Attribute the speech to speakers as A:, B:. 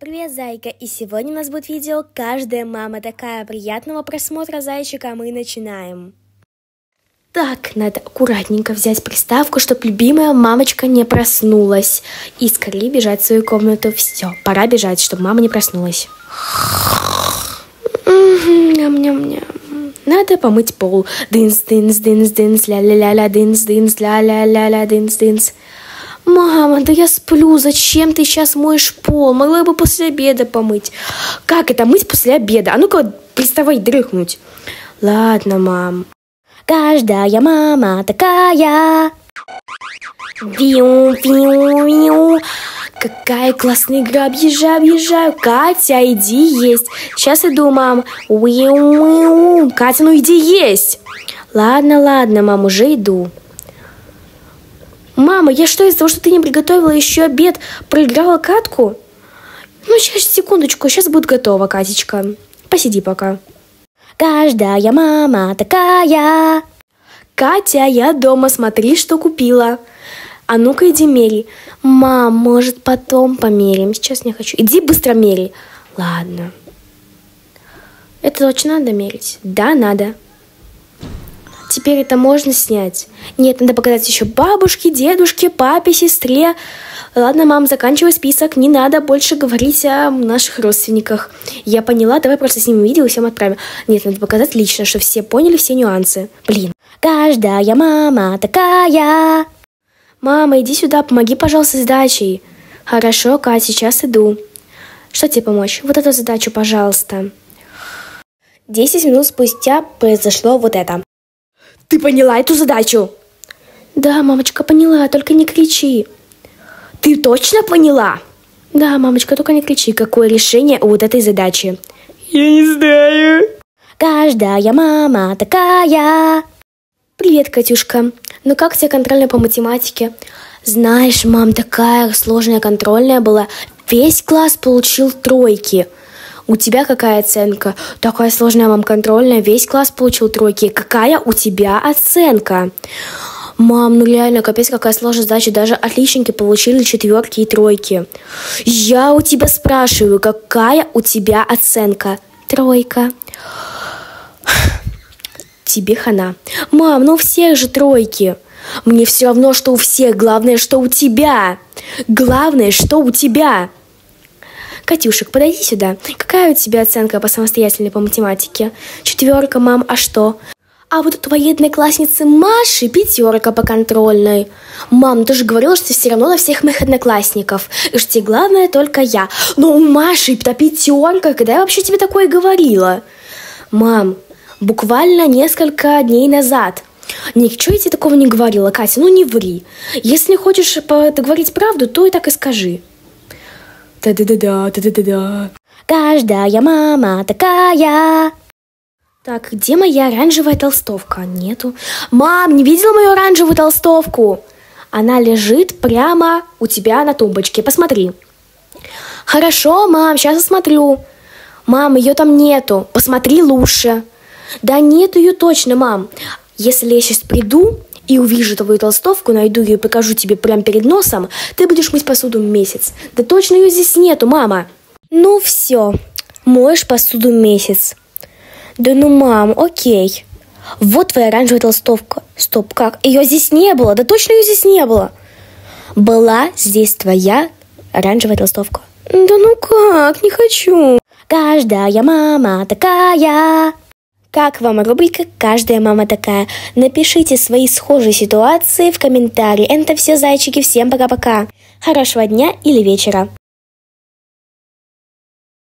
A: я Зайка, и сегодня у нас будет видео «Каждая мама такая». Приятного просмотра, зайчика, мы начинаем. Так, надо аккуратненько взять приставку, чтобы любимая мамочка не проснулась. И скорее бежать в свою комнату. Все, пора бежать, чтобы мама не проснулась. Ням-ням-ням. Надо помыть пол. Дынс-дынс-дынс-дынс, ля-ля-ля-ля, дынс-дынс, ля-ля-ля-ля, дынс-дынс. Мама, да я сплю, зачем ты сейчас моешь пол? Могла бы после обеда помыть. Как это мыть после обеда? А ну-ка, приставай дрыхнуть. Ладно, мам. Каждая мама такая. Виу, виу, виу. Какая классная игра, объезжаю, объезжаю. Катя, иди есть. Сейчас иду, мам. Уиу, уиу. Катя, ну иди есть. Ладно, ладно, мам, уже иду. Мама, я что, из-за того, что ты не приготовила еще обед, проиграла катку? Ну, сейчас, секундочку, сейчас будет готово, Катечка. Посиди пока. Каждая мама такая. Катя, я дома, смотри, что купила. А ну-ка иди мери. Мам, может, потом померим. Сейчас не хочу. Иди быстро мери. Ладно. Это точно надо мерить? Да, надо. Теперь это можно снять? Нет, надо показать еще бабушке, дедушке, папе, сестре. Ладно, мам, заканчивай список. Не надо больше говорить о наших родственниках. Я поняла, давай просто с ними видео и всем отправим. Нет, надо показать лично, чтобы все поняли все нюансы. Блин. Каждая мама такая. Мама, иди сюда, помоги, пожалуйста, с задачей. Хорошо, Катя, сейчас иду. Что тебе помочь? Вот эту задачу, пожалуйста. Десять минут спустя произошло вот это. Ты поняла эту задачу? Да, мамочка, поняла, только не кричи. Ты точно поняла? Да, мамочка, только не кричи, какое решение у вот этой задачи. Я не знаю. Каждая мама такая. Привет, Катюшка. Ну как тебе контрольная по математике? Знаешь, мам, такая сложная контрольная была. Весь класс получил тройки. У тебя какая оценка? Такая сложная мам контрольная, весь класс получил тройки. Какая у тебя оценка? Мам, ну реально, капец, какая сложная задача. Даже отличники получили четверки и тройки. Я у тебя спрашиваю, какая у тебя оценка? Тройка. Тебе хана. Мам, ну у всех же тройки. Мне все равно, что у всех. Главное, что у тебя. Главное, что у тебя. Катюшек, подойди сюда. Какая у тебя оценка по самостоятельной по математике? Четверка, мам, а что? А вот у твоей одноклассницы Маши пятерка по контрольной. Мам, ты же говорила, что все равно на всех моих одноклассников. И что тебе главное только я. Но у Маши-то пятерка, когда я вообще тебе такое говорила? Мам, буквально несколько дней назад. Ничего я тебе такого не говорила, Катя, ну не ври. Если хочешь говорить правду, то и так и скажи. Да-да-да-да, да-да-да-да. Каждая мама такая. Так, где моя оранжевая толстовка? Нету. Мам, не видела мою оранжевую толстовку? Она лежит прямо у тебя на тумбочке. Посмотри. Хорошо, мам, сейчас осмотрю. Мам, ее там нету. Посмотри лучше. Да нет ее точно, мам. Если я сейчас приду, и увижу твою толстовку, найду ее и покажу тебе прямо перед носом, ты будешь мыть посуду месяц. Да точно ее здесь нету, мама. Ну все, моешь посуду месяц. Да ну, мам, окей. Вот твоя оранжевая толстовка. Стоп, как? Ее здесь не было. Да точно ее здесь не было. Была здесь твоя оранжевая толстовка. Да ну как? Не хочу. Каждая мама такая. Как вам рубрика «Каждая мама такая»? Напишите свои схожие ситуации в комментарии. Это все, зайчики. Всем пока-пока. Хорошего дня или вечера.